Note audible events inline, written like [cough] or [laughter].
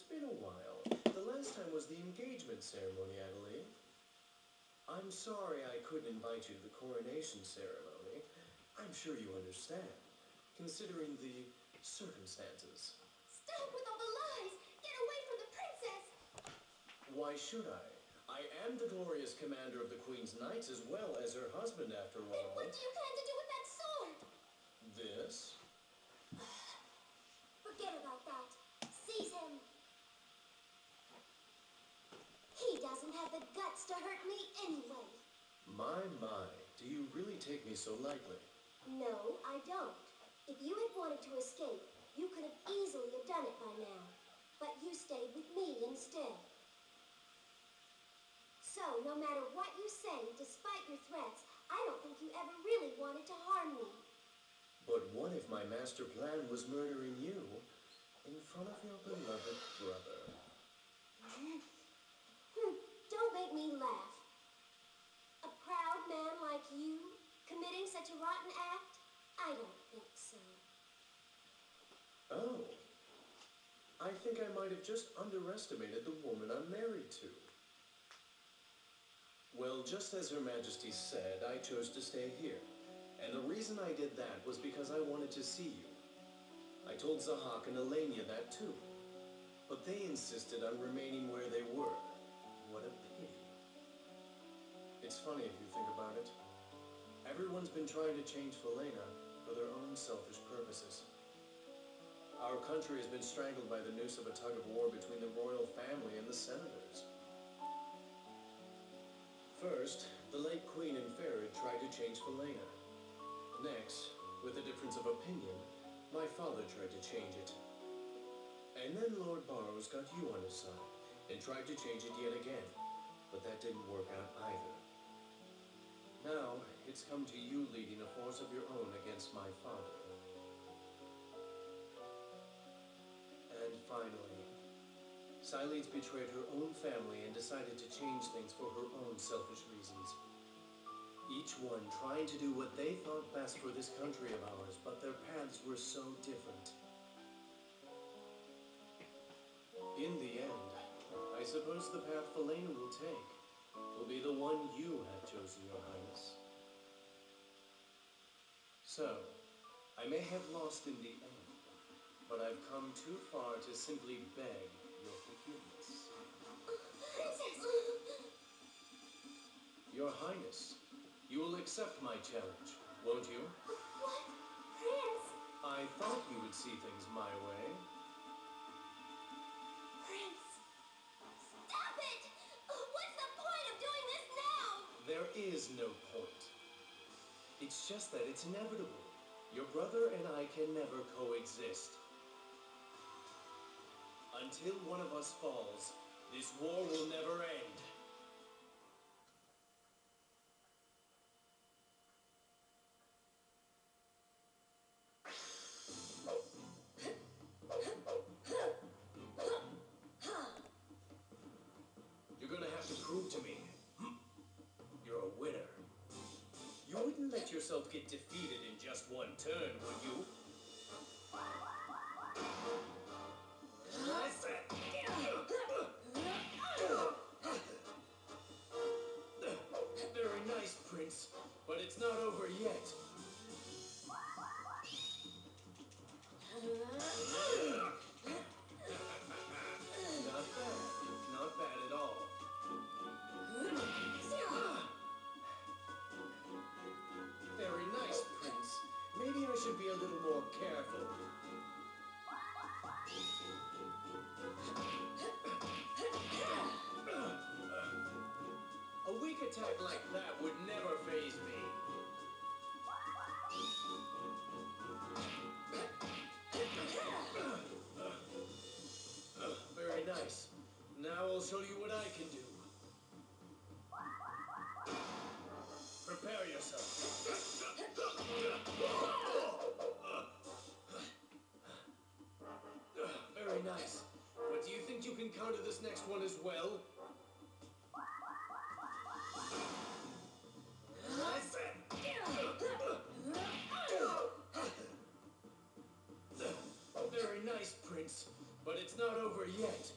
it's been a while. The last time was the engagement ceremony, I believe. I'm sorry I couldn't invite you to the coronation ceremony. I'm sure you understand, considering the circumstances. Stop with all the lies! Get away from the princess! Why should I? I am the glorious commander of the Queen's Knights as well as her husband, after all. what do you plan to do with that sword? This? Forget about that. Seize him. He doesn't have the guts to hurt me anyway. My, my, do you really take me so lightly? No, I don't. If you had wanted to escape, you could have easily have done it by now. But you stayed with me instead. So, no matter what you say, despite your threats, I don't think you ever really wanted to harm me. But what if my master plan was murdering you in front of your beloved brother? Hmm, [laughs] Don't make me laugh. Such a rotten act? I don't think so. Oh. I think I might have just underestimated the woman I'm married to. Well, just as Her Majesty said, I chose to stay here. And the reason I did that was because I wanted to see you. I told Zahak and Alenia that too. But they insisted on remaining where they were. What a pity. It's funny if you think about it. Everyone's been trying to change Falena for their own selfish purposes. Our country has been strangled by the noose of a tug of war between the royal family and the senators. First, the late Queen and Ferid tried to change Falena. Next, with a difference of opinion, my father tried to change it. And then Lord Barows got you on his side and tried to change it yet again, but that didn't work out either. It's come to you leading a force of your own against my father. And finally, Silenes betrayed her own family and decided to change things for her own selfish reasons. Each one trying to do what they thought best for this country of ours, but their paths were so different. In the end, I suppose the path Falena will take will be the one you have chosen, Your Highness. So, I may have lost in the end, but I've come too far to simply beg your forgiveness. Princess! Your Highness, you will accept my challenge, won't you? What? Prince! I thought you would see things my way. Prince! Stop it! What's the point of doing this now? There is no point. It's just that it's inevitable. Your brother and I can never coexist. Until one of us falls, this war will never end. Yourself get defeated in just one turn, would you? Very nice, Prince, but it's not over yet. I'll show you what I can do. Prepare yourself. Very nice. But do you think you can counter this next one as well? Very nice, Prince, but it's not over yet.